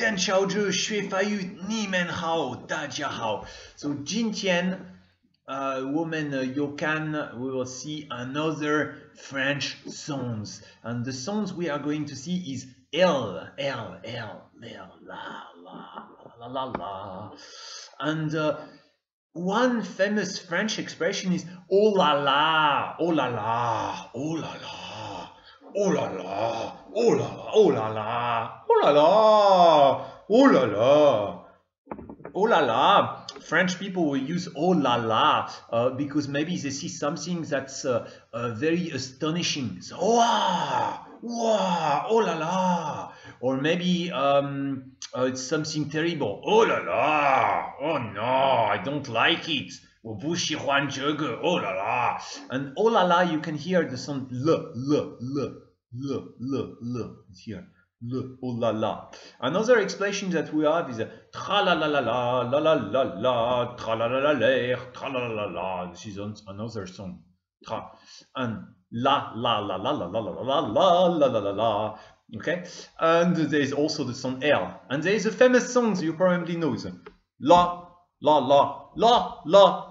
干小子学法语，你们好，大家好。So 今天呃我们呃有看 we will see another French songs and the songs we are going to see is L L L L la la la la la and uh, one famous French expression is oh la la oh la la oh la la Oh la la, oh la la, oh la la, oh la la, oh la la. Oh la la! French people will use oh la la uh, because maybe they see something that's uh, uh, very astonishing. So, wow! Wow! Oh la la! Or maybe um, uh, it's something terrible. Oh la la! Oh no, I don't like it oh la la and oh la la you can hear the sound l l l l l l it's here le, oh la la. Another expression that we have is tra la la la la, la la la la, tra la la la l'air, tra la la la la. This is another song. Tra. And la la la la la la la la la la la la la. Okay? And there is also the song L. And there is a famous song you probably know. La la la la la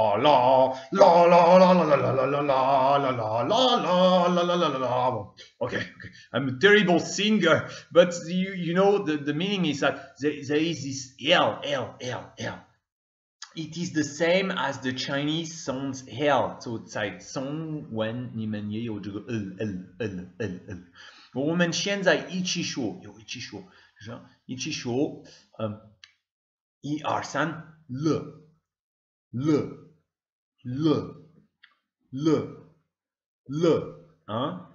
la la la la la la la la la la la la la la la la la la la la la Okay, okay. I'm a terrible singer, but you you know the the meaning is that there, there is this L L L L it is the same as the Chinese sounds hell，就在中文你们也有这个 l l l l l。我们现在一起说，有一起说，就是一起说，嗯，一二三，le le Le le le un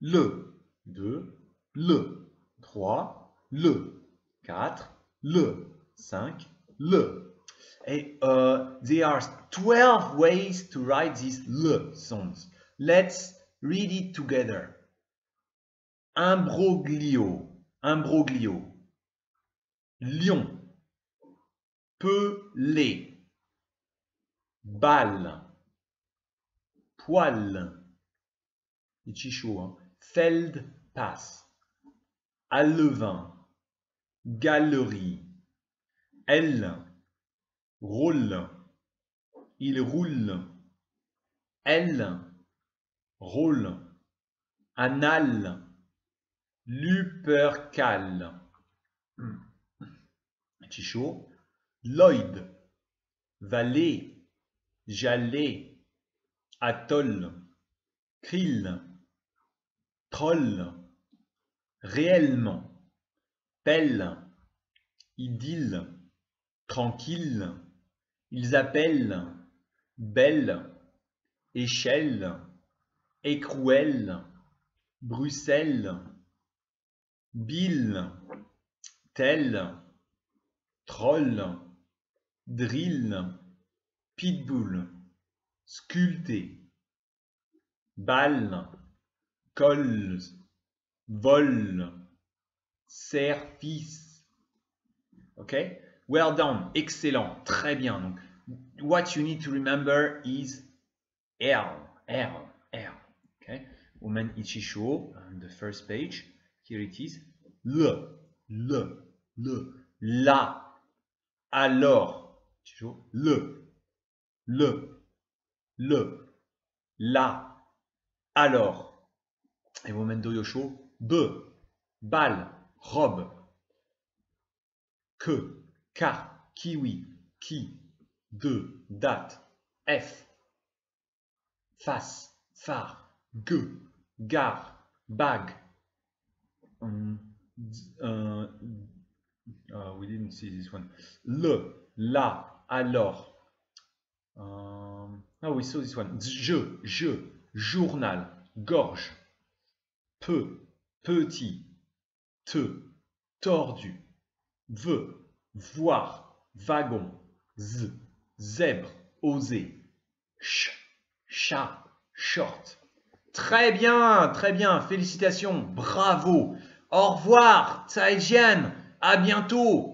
le deux le trois le quatre le cinq le And, uh, there are 12 ways to write these L sounds. Let's read it together. Imbroglio, imbroglio. Lion, pelé, balle, poil, ici chaud, hein? feld pass, alevin, galerie, L, roule, il roule, elle roule, anal, lupercal, chaud, Lloyd, vallée, jalée, atoll, krill, troll, réellement, pelle, idylle, tranquille, ils appellent belle, échelle, écrouelle, Bruxelles, bille, tel, troll, drill, pitbull, sculpté, balle, colle, vol, service. OK? Well done, excellent, très bien. Donc, what you need to remember is L, L, L. Okay, woman Ichisho on the first page. Here it is. Le, le, le, la, alors. Le, le, le, la, alors. Et woman Doyosho. B, balle, robe. Que, car, kiwi, qui, de, date, f, face, phare, g, gare, bag. Um, uh, uh, we didn't see this one. Le, la, alors. Um, oh, we saw this one. Je, je, journal, gorge. Peu, petit, te, tordu. Veux, voir, wagon, z, zèbre, oser, ch, chat, short, Très bien, très bien. Félicitations, bravo. Au revoir, 再见, à bientôt.